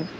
れは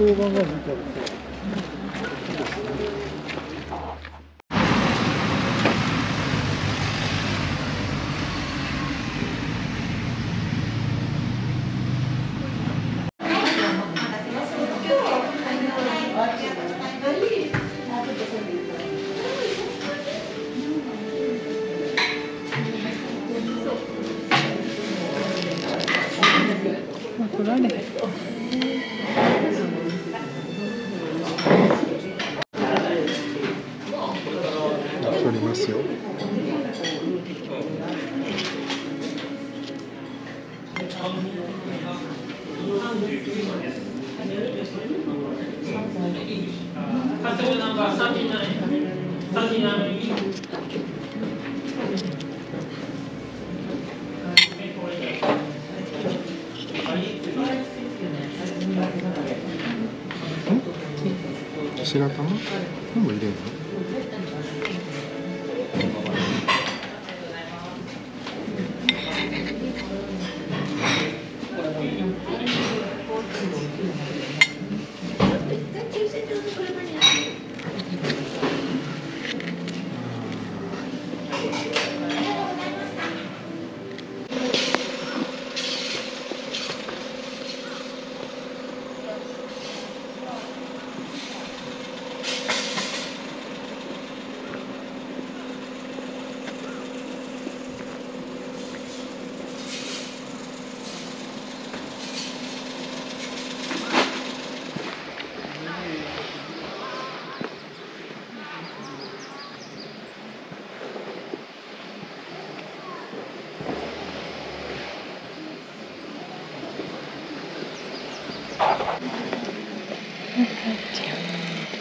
踏んでいいんから取られへん撮りますよ白玉？も入れるの？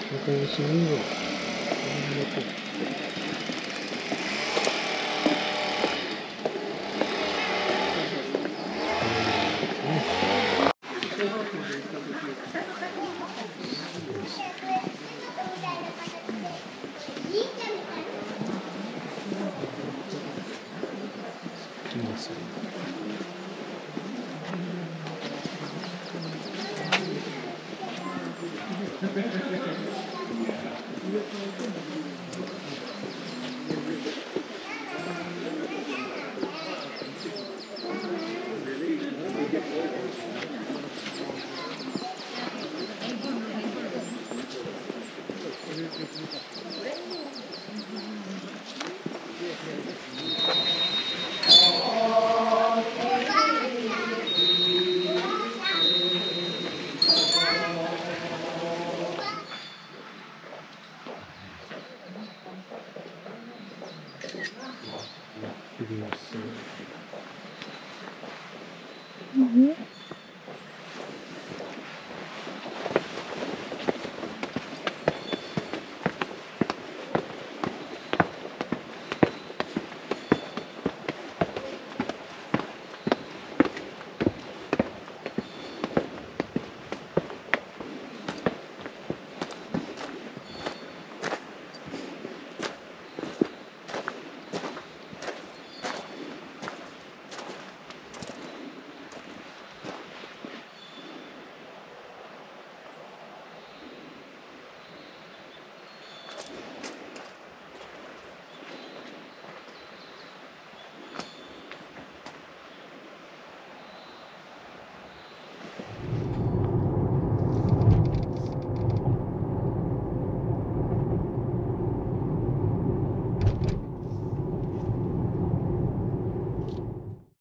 またおしいよ。きますよ。うん